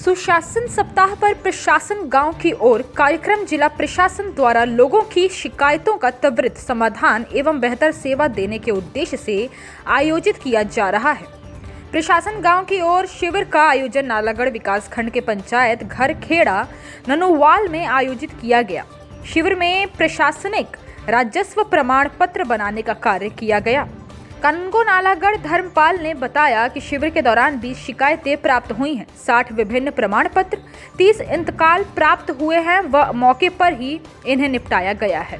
सुशासन सप्ताह पर प्रशासन गाँव की ओर कार्यक्रम जिला प्रशासन द्वारा लोगों की शिकायतों का त्वरित समाधान एवं बेहतर सेवा देने के उद्देश्य से आयोजित किया जा रहा है। प्रशासन गाँव की ओर शिविर का आयोजन नालागढ़ विकास खंड के पंचायत घर खेड़ा ननोवाल में आयोजित किया गया। शिविर में प्रशासनिक राजस्व प्रमाण पत्र बनाने का कार्य किया गया। कानूनगो नालागढ़ धर्मपाल ने बताया कि शिविर के दौरान 20 शिकायतें प्राप्त हुई हैं। 60 विभिन्न प्रमाण पत्र 30 इंतकाल प्राप्त हुए हैं व मौके पर ही इन्हें निपटाया गया है।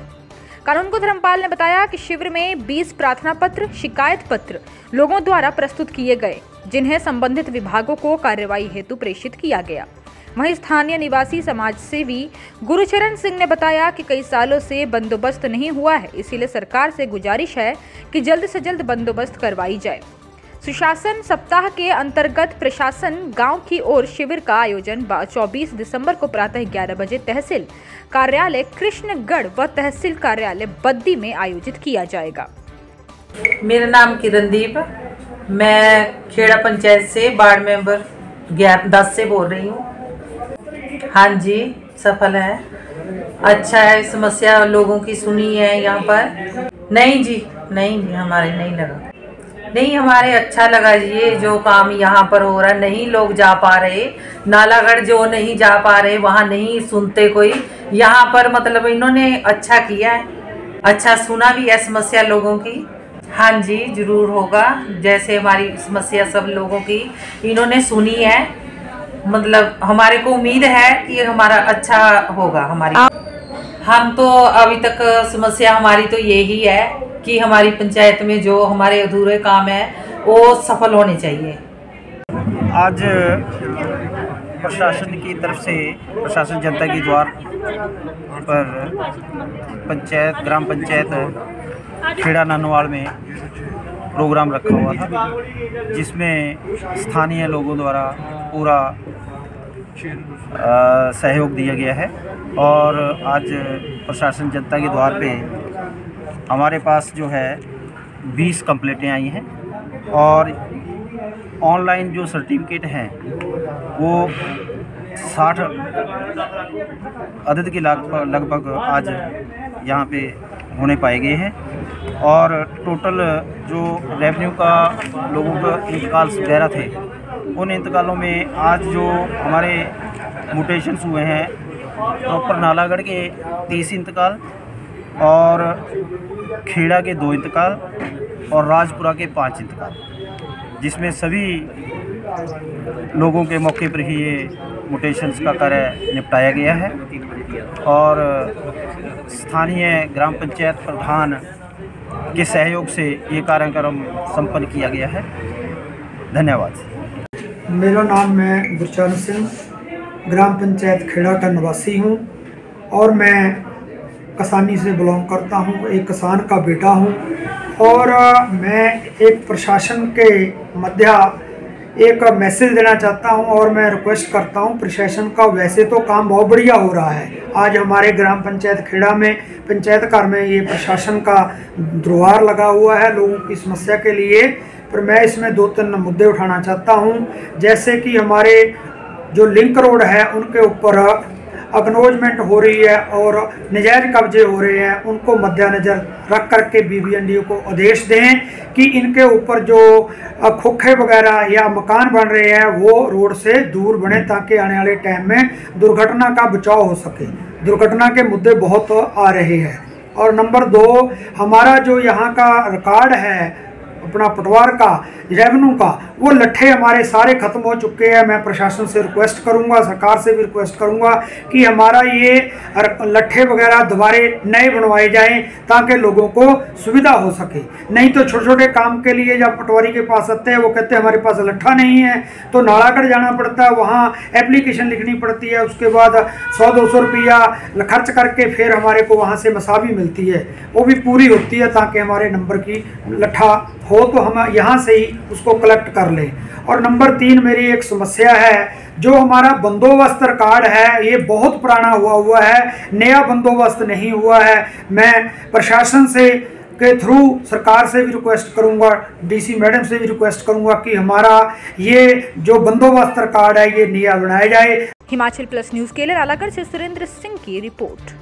कानूनगो धर्मपाल ने बताया कि शिविर में 20 प्रार्थना पत्र, शिकायत पत्र लोगों द्वारा प्रस्तुत किए गए, जिन्हें संबंधित विभागों को कार्यवाही हेतु प्रेषित किया गया। वहीं स्थानीय निवासी समाज सेवी गुरुचरण सिंह ने बताया कि कई सालों से बंदोबस्त नहीं हुआ है, इसीलिए सरकार से गुजारिश है कि जल्द से जल्द बंदोबस्त करवाई जाए। सुशासन सप्ताह के अंतर्गत प्रशासन गाँव की ओर शिविर का आयोजन 24 दिसंबर को प्रातः 11 बजे तहसील कार्यालय कृष्णगढ़ व तहसील कार्यालय बद्दी में आयोजित किया जाएगा। मेरा नाम किरणदीप, मैं खेड़ा पंचायत से वार्ड मेंबर ग्यारह दस से बोल रही हूँ। हाँ जी, सफल है। अच्छा है, समस्या लोगों की सुनी है यहाँ पर। नहीं जी नहीं हमारे नहीं लगा। नहीं हमारे अच्छा लगा जी ये जो काम यहाँ पर हो रहा है। नहीं लोग जा पा रहे नालागढ़ जो नहीं जा पा रहे वहाँ नहीं सुनते कोई। यहाँ पर मतलब इन्होंने अच्छा किया है। अच्छा सुना भी है समस्या लोगों की। हाँ जी ज़रूर होगा। जैसे हमारी समस्या सब लोगों की इन्होंने सुनी है। मतलब हमारे को उम्मीद है कि हमारा अच्छा होगा हमारी। हम तो अभी तक समस्या हमारी तो यही है। कि हमारी पंचायत में जो हमारे अधूरे काम है, वो सफल होने चाहिए। आज, प्रशासन की तरफ़ से, प्रशासन जनता के द्वार पर पंचायत, ग्राम पंचायत खेड़ा नानोवाल में प्रोग्राम रखा हुआ था, जिसमें स्थानीय लोगों द्वारा पूरा सहयोग दिया गया है। और आज प्रशासन जनता के द्वार पे हमारे पास जो है 20 कंप्लेंटें आई हैं और ऑनलाइन जो सर्टिफिकेट हैं, वो 60 अदद के लगभग लगभग आज यहाँ पे होने पाए गए हैं और टोटल जो रेवेन्यू का लोगों का इंतकाल वगैरह थे, उन इंतकालों में आज जो हमारे मोटेशंस हुए हैं प्रॉपर नालागढ़ के तीस इंतकाल और खेड़ा के दो इंतकाल और राजपुरा के पाँच इंतकाल, जिसमें सभी लोगों के मौके पर ही ये मोटेशंस का कार्य निपटाया गया है। और स्थानीय ग्राम पंचायत प्रधान के सहयोग से ये कार्यक्रम संपन्न किया गया है। धन्यवाद। मेरा नाम मैं गुरचरण सिंह, ग्राम पंचायत खेड़ा का निवासी हूँ और मैं किसानी से बिलोंग करता हूँ, एक किसान का बेटा हूँ। और मैं एक प्रशासन के मध्य एक मैसेज देना चाहता हूँ और मैं रिक्वेस्ट करता हूँ, प्रशासन का वैसे तो काम बहुत बढ़िया हो रहा है। आज हमारे ग्राम पंचायत खेड़ा में, पंचायत घर में ये प्रशासन का द्वार लगा हुआ है लोगों की समस्या के लिए। पर मैं इसमें दो तीन मुद्दे उठाना चाहता हूँ। जैसे कि हमारे जो लिंक रोड है, उनके ऊपर अकनोजमेंट हो रही है और नजायज कब्जे हो रहे हैं, उनको मद्देनज़र रख करके बी बी एन डी को आदेश दें कि इनके ऊपर जो खोखे वगैरह या मकान बन रहे हैं, वो रोड से दूर बने ताकि आने वाले टाइम में दुर्घटना का बचाव हो सके। दुर्घटना के मुद्दे बहुत आ रहे हैं। और नंबर दो, हमारा जो यहाँ का रिकॉर्ड है अपना पटवार का रेवेन्यू का, वो लट्ठे हमारे सारे ख़त्म हो चुके हैं। मैं प्रशासन से रिक्वेस्ट करूँगा, सरकार से भी रिक्वेस्ट करूँगा कि हमारा ये लट्ठे वगैरह दोबारे नए बनवाए जाएँ ताकि लोगों को सुविधा हो सके। नहीं तो छोटे छोटे काम के लिए जब पटवारी के पास आते हैं, वो कहते हैं, हमारे पास लट्ठा नहीं है। तो नालागढ़ जाना पड़ता है, वहाँ एप्लीकेशन लिखनी पड़ती है। उसके बाद सौ दो सौ रुपया खर्च करके फिर हमारे को वहाँ से मसावी मिलती है। वो भी पूरी होती है ताकि हमारे नंबर की लट्ठा हो तो हम यहाँ से ही उसको कलेक्ट कर लें। और नंबर तीन मेरी एक समस्या है, जो हमारा बंदोबस्त कार्ड है, ये बहुत पुराना हुआ हुआ है, नया बंदोबस्त नहीं हुआ है। मैं प्रशासन से के थ्रू सरकार से भी रिक्वेस्ट करूँगा डीसी मैडम से भी रिक्वेस्ट करूँगा कि हमारा ये जो बंदोबस्त कार्ड है, ये नया बनाया जाए। हिमाचल प्लस न्यूज़ के लिए रालागढ़ से सुरेंद्र सिंह की रिपोर्ट।